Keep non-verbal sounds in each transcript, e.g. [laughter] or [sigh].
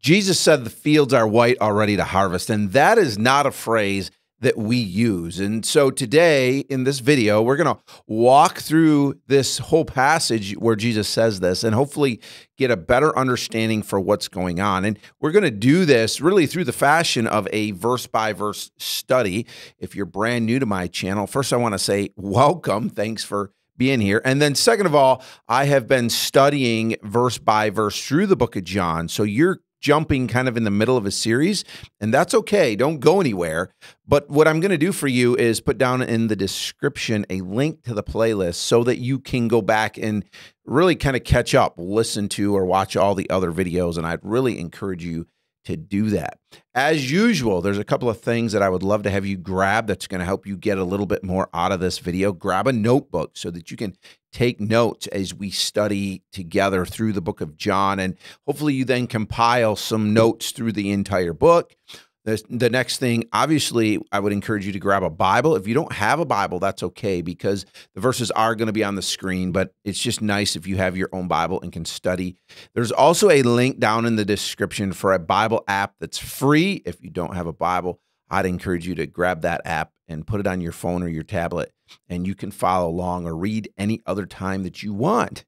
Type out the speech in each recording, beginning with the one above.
Jesus said the fields are white already to harvest, and that is not a phrase that we use. And so today in this video, we're going to walk through this whole passage where Jesus says this and hopefully get a better understanding for what's going on. And we're going to do this really through the fashion of a verse by verse study. If you're brand new to my channel, first I want to say welcome. Thanks for being here. And then, second of all, I have been studying verse by verse through the book of John. So you're jumping kind of in the middle of a series, and that's okay. Don't go anywhere. But what I'm going to do for you is put down in the description a link to the playlist so that you can go back and really kind of catch up, listen to, or watch all the other videos. And I'd really encourage you to do that. As usual, there's a couple of things that I would love to have you grab that's going to help you get a little bit more out of this video. Grab a notebook so that you can take notes as we study together through the book of John. And hopefully, you then compile some notes through the entire book. The, the next thing, obviously, I would encourage you to grab a Bible. If you don't have a Bible, that's okay because the verses are going to be on the screen, but it's just nice if you have your own Bible and can study. There's also a link down in the description for a Bible app that's free. If you don't have a Bible, I'd encourage you to grab that app and put it on your phone or your tablet, and you can follow along or read any other time that you want.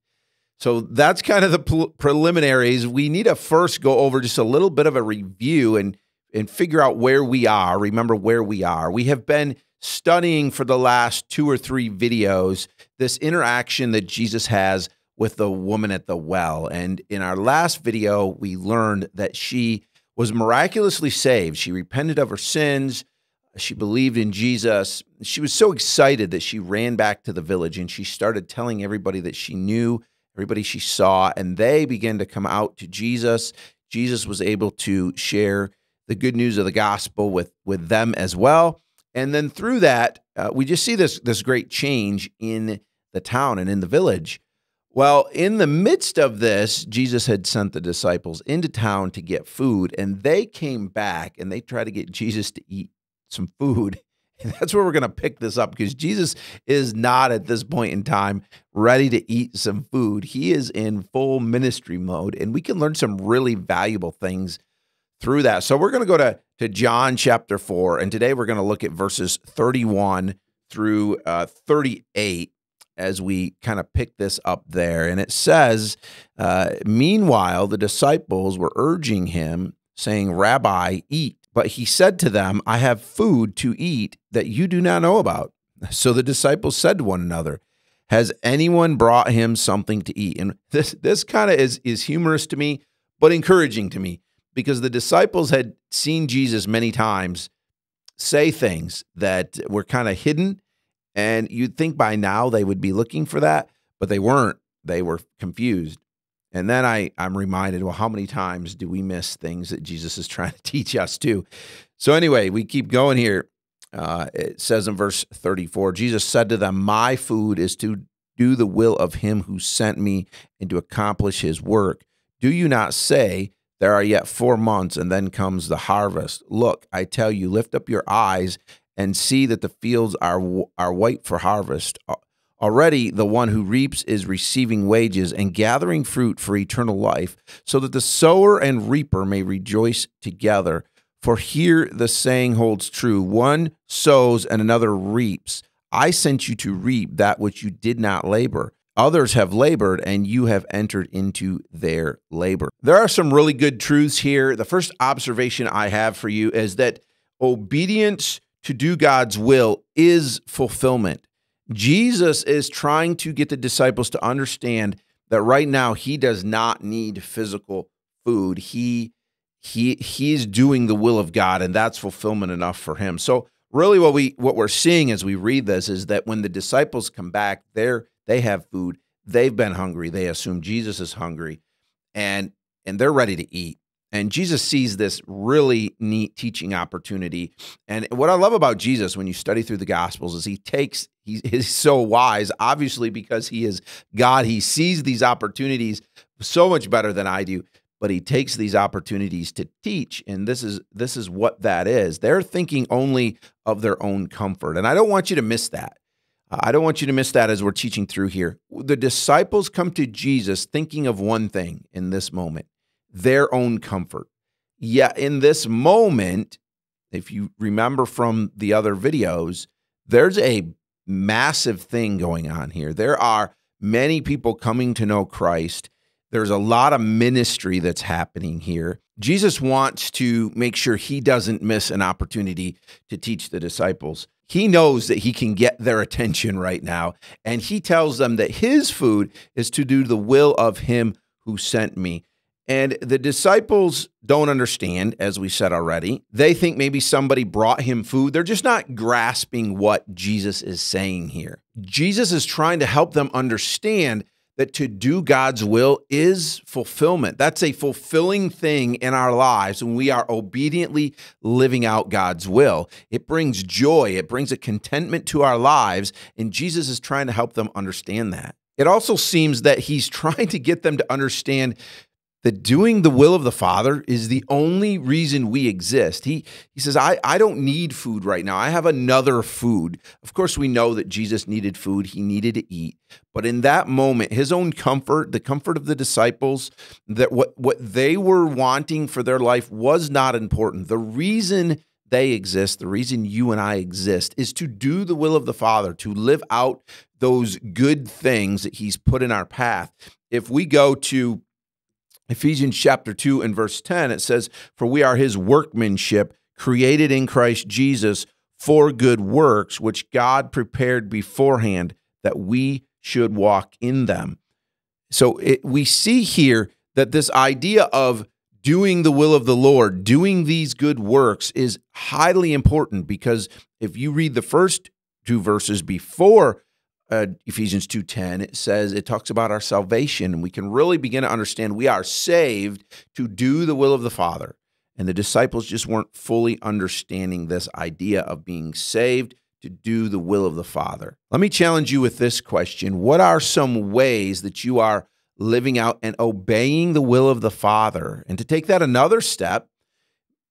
So that's kind of the preliminaries. We need to first go over just a little bit of a review and and figure out where we are, remember where we are. We have been studying for the last two or three videos this interaction that Jesus has with the woman at the well. And in our last video, we learned that she was miraculously saved. She repented of her sins. She believed in Jesus. She was so excited that she ran back to the village and she started telling everybody that she knew, everybody she saw, and they began to come out to Jesus. Jesus was able to share the good news of the gospel with with them as well. And then through that, uh, we just see this this great change in the town and in the village. Well, in the midst of this, Jesus had sent the disciples into town to get food, and they came back and they tried to get Jesus to eat some food. [laughs] And that's where we're going to pick this up because Jesus is not at this point in time ready to eat some food. He is in full ministry mode, and we can learn some really valuable things through that. So we're going to go to, to John chapter 4, and today we're going to look at verses 31 through uh, 38 as we kind of pick this up there. And it says, uh, Meanwhile, the disciples were urging him, saying, Rabbi, eat. But he said to them, I have food to eat that you do not know about. So the disciples said to one another, Has anyone brought him something to eat? And this this kind of is is humorous to me, but encouraging to me because the disciples had seen Jesus many times say things that were kind of hidden. And you'd think by now they would be looking for that, but they weren't. They were confused. And then I, I'm reminded, well, how many times do we miss things that Jesus is [laughs] trying to teach us too? So, anyway, we keep going here. Uh, it says in verse 34 Jesus said to them, My food is to do the will of him who sent me and to accomplish his work. Do you not say, there are yet four months, and then comes the harvest. Look, I tell you, lift up your eyes and see that the fields are, are white for harvest. Already the one who reaps is receiving wages and gathering fruit for eternal life, so that the sower and reaper may rejoice together. For here the saying holds true one sows and another reaps. I sent you to reap that which you did not labor. Others have labored, and you have entered into their labor. There are some really good truths here. The first observation I have for you is that obedience to do God's will is fulfillment. Jesus is trying to get the disciples to understand that right now he does not need physical food. He he he's doing the will of God and that's fulfillment enough for him. So really what we what we're seeing as we read this is that when the disciples come back, they're they have food. They've been hungry. They assume Jesus is hungry and and they're ready to eat. And Jesus sees this really neat teaching opportunity. And what I love about Jesus when you study through the Gospels is he takes, he is so wise, obviously, because he is God. He sees these opportunities so much better than I do, but he takes these opportunities to teach. And this is this is what that is. They're thinking only of their own comfort. And I don't want you to miss that. Uh, I don't want you to miss that as we're teaching through here. The disciples come to Jesus thinking of one thing in this moment their own comfort. Yeah, in this moment, if you remember from the other videos, there's a massive thing going on here. There are many people coming to know Christ. There's a lot of ministry that's happening here. Jesus wants to make sure he doesn't miss an opportunity to teach the disciples. He knows that he can get their attention right now, and he tells them that his food is to do the will of him who sent me. And the disciples don't understand, as we said already. They think maybe somebody brought him food. They're just not grasping what Jesus is saying here. Jesus is trying to help them understand that to do God's will is fulfillment. That's a fulfilling thing in our lives when we are obediently living out God's will. It brings joy, it brings a contentment to our lives, and Jesus is trying to help them understand that. It also seems that he's [laughs] trying to get them to understand that doing the will of the Father is the only reason we exist. He he says, I, I don't need food right now. I have another food. Of course, we know that Jesus needed food, he needed to eat. But in that moment, his own comfort, the comfort of the disciples, that what, what they were wanting for their life was not important. The reason they exist, the reason you and I exist, is to do the will of the Father, to live out those good things that he's put in our path. If we go to Ephesians chapter 2 and verse 10, it says, For we are his workmanship, created in Christ Jesus for good works, which God prepared beforehand that we should walk in them. So it, we see here that this idea of doing the will of the Lord, doing these good works is highly important because if you read the first two verses before uh, Ephesians 2:10 it says it talks about our salvation and we can really begin to understand we are saved to do the will of the Father. And the disciples just weren't fully understanding this idea of being saved to do the will of the Father. Let me challenge you with this question. What are some ways that you are living out and obeying the will of the Father? And to take that another step,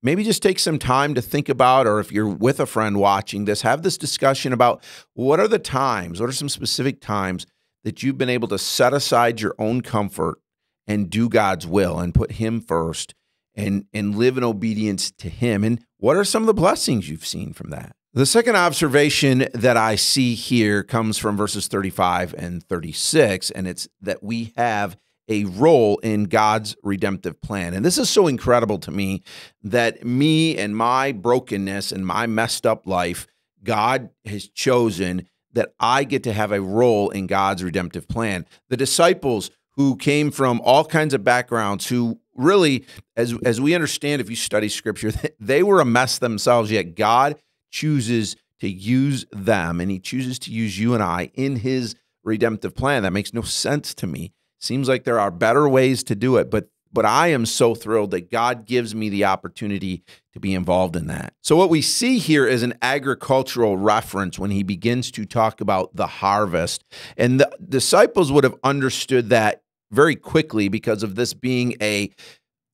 maybe just take some time to think about, or if you're with a friend watching this, have this discussion about what are the times, what are some specific times that you've been able to set aside your own comfort and do God's will and put Him first and, and live in obedience to Him? And what are some of the blessings you've seen from that? The second observation that I see here comes from verses 35 and 36, and it's that we have a role in God's redemptive plan. And this is so incredible to me that me and my brokenness and my messed up life, God has chosen that I get to have a role in God's redemptive plan. The disciples who came from all kinds of backgrounds who really as as we understand if you study scripture [laughs] they were a mess themselves yet God chooses to use them and he chooses to use you and I in his redemptive plan that makes no sense to me Seems like there are better ways to do it, but but I am so thrilled that God gives me the opportunity to be involved in that. So, what we see here is an agricultural reference when he begins to talk about the harvest. And the disciples would have understood that very quickly because of this being a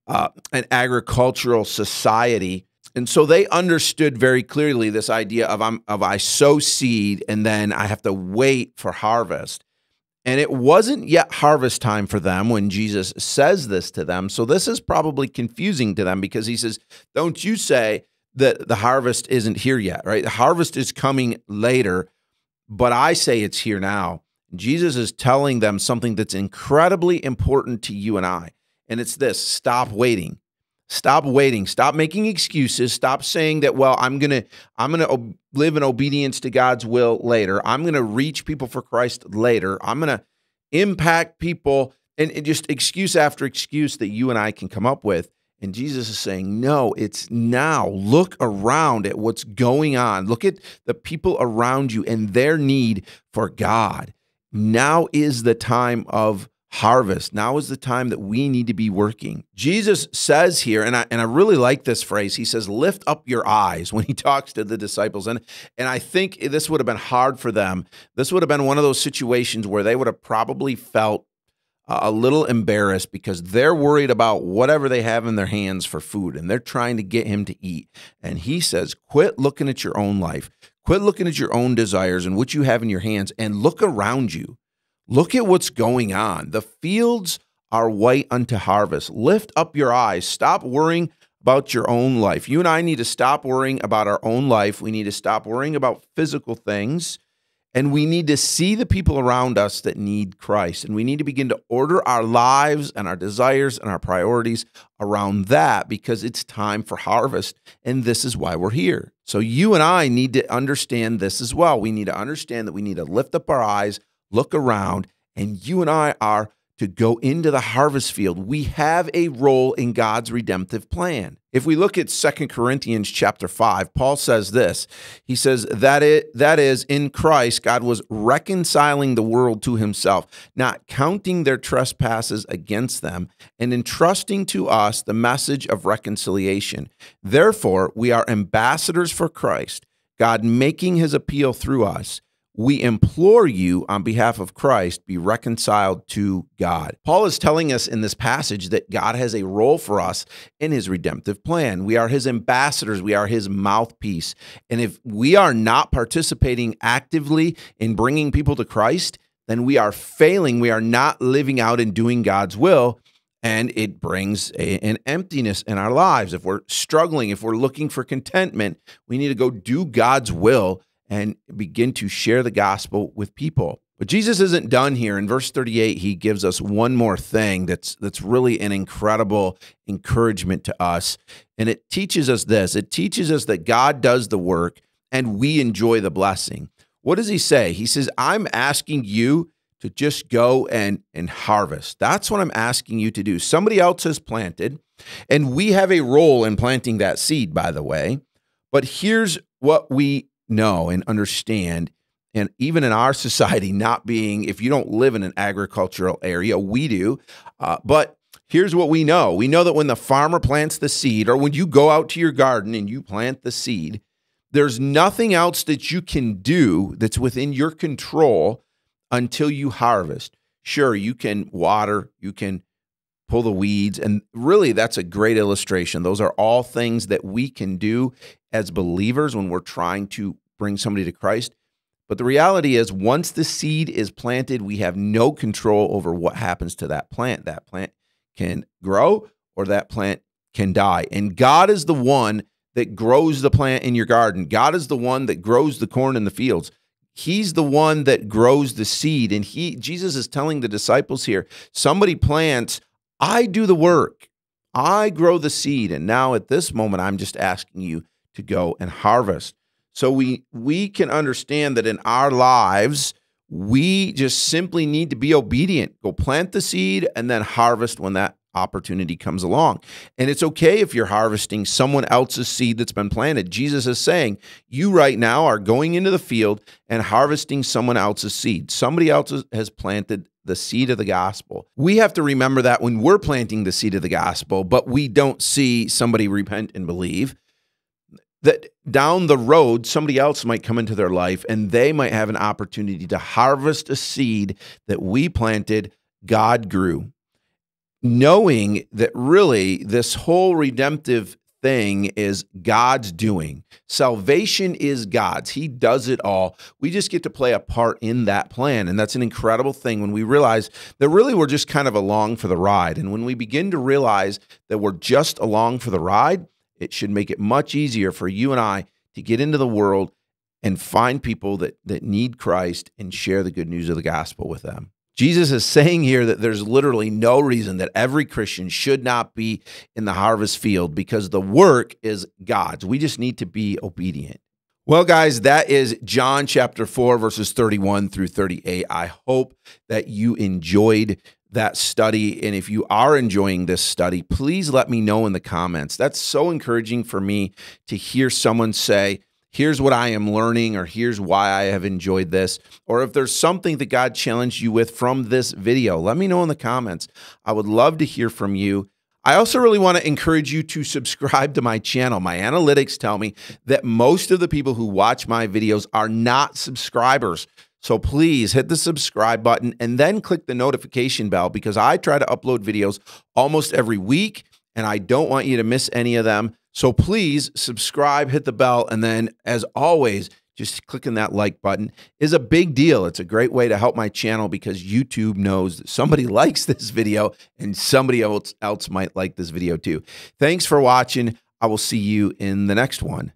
uh, an agricultural society. And so they understood very clearly this idea of I'm of I sow seed and then I have to wait for harvest. And it wasn't yet harvest time for them when Jesus says this to them. So this is probably confusing to them because he says, Don't you say that the harvest isn't here yet, right? The harvest is coming later, but I say it's here now. Jesus is telling them something that's incredibly important to you and I. And it's this stop waiting. Stop waiting. Stop making excuses. Stop saying that, well, I'm going to I'm going to live in obedience to God's will later. I'm going to reach people for Christ later. I'm going to impact people and, and just excuse after excuse that you and I can come up with. And Jesus is saying, no, it's now. Look around at what's going on. Look at the people around you and their need for God. Now is the time of harvest. Now is the time that we need to be working. Jesus says here, and I and I really like this phrase. He says, "Lift up your eyes" [laughs] when he talks to the disciples, and and I think this would have been hard for them. This would have been one of those situations where they would have probably felt uh, a little embarrassed because they're worried about whatever they have in their hands for food, and they're trying to get him to eat. And he says, "Quit looking at your own life." Quit looking at your own desires and what you have in your hands and look around you. Look at what's going on. The fields are white unto harvest. Lift up your eyes. Stop worrying about your own life. You and I need to stop worrying about our own life. We need to stop worrying about physical things. And we need to see the people around us that need Christ. And we need to begin to order our lives and our desires and our priorities around that because it's time for harvest. And this is why we're here. So you and I need to understand this as well. We need to understand that we need to lift up our eyes, look around, and you and I are to go into the harvest field. We have a role in God's redemptive plan. If we look at Second Corinthians chapter 5, Paul says this. He says that it that is in Christ God was reconciling the world to himself, not counting their trespasses against them, and entrusting to us the message of reconciliation. Therefore, we are ambassadors for Christ, God making his appeal through us we implore you on behalf of Christ, be reconciled to God. Paul is telling us in this passage that God has a role for us in his redemptive plan. We are his ambassadors, we are his mouthpiece. And if we are not participating actively in bringing people to Christ, then we are failing. We are not living out and doing God's will. And it brings a, an emptiness in our lives. If we're struggling, if we're looking for contentment, we need to go do God's will and begin to share the gospel with people. But Jesus isn't done here. In verse 38, he gives us one more thing that's that's really an incredible encouragement to us. And it teaches us this. It teaches us that God does the work and we enjoy the blessing. What does he say? He says, "I'm asking you to just go and and harvest. That's what I'm asking you to do. Somebody else has planted, and we have a role in planting that seed, by the way. But here's what we know and understand. And even in our society not being if you don't live in an agricultural area we do. Uh, but here's what we know. We know that when the farmer plants the seed or when you go out to your garden and you plant the seed there's nothing else that you can do that's within your control until you harvest. Sure you can water you can pull the weeds and really that's a great illustration those are all things that we can do as believers when we're trying to bring somebody to Christ. But the reality is, once the seed is planted, we have no control over what happens to that plant. That plant can grow or that plant can die. And God is the one that grows the plant in your garden. God is the one that grows the corn in the fields. He's the one that grows the seed. And he Jesus is telling the disciples here, somebody plants, I do the work. I grow the seed. And now at this moment, I'm just asking you to go and harvest. So we we can understand that in our lives, we just simply need to be obedient. Go plant the seed and then harvest when that opportunity comes along. And it's okay if you're harvesting someone else's seed that's been planted. Jesus is saying, you right now are going into the field and harvesting someone else's seed. Somebody else has planted the seed of the gospel. We have to remember that when we're planting the seed of the gospel, but we don't see somebody repent and believe that down the road, somebody else might come into their life and they might have an opportunity to harvest a seed that we planted, God grew. Knowing that really this whole redemptive thing is God's doing. Salvation is God's. He does it all. We just get to play a part in that plan. And that's an incredible thing when we realize that really we're just kind of along for the ride. And when we begin to realize that we're just along for the ride, it should make it much easier for you and I to get into the world and find people that, that need Christ and share the good news of the gospel with them. Jesus is saying here that there's literally no reason that every Christian should not be in the harvest field because the work is God's. We just need to be obedient. Well, guys, that is John chapter 4, verses 31 through 38. I hope that you enjoyed that study. And if you are enjoying this study, please let me know in the comments. That's so encouraging for me to hear someone say, Here's what I am learning, or here's why I have enjoyed this. Or if there's something that God challenged you with from this video, let me know in the comments. I would love to hear from you. I also really want to encourage you to subscribe to my channel. My analytics tell me that most of the people who watch my videos are not subscribers. So please hit the subscribe button and then click the notification bell because I try to upload videos almost every week and I don't want you to miss any of them. So please subscribe, hit the bell, and then as always, just clicking that like button is a big deal. It's a great way to help my channel because YouTube knows that somebody [laughs] likes this video and somebody else else might like this video too. Thanks for watching. I will see you in the next one.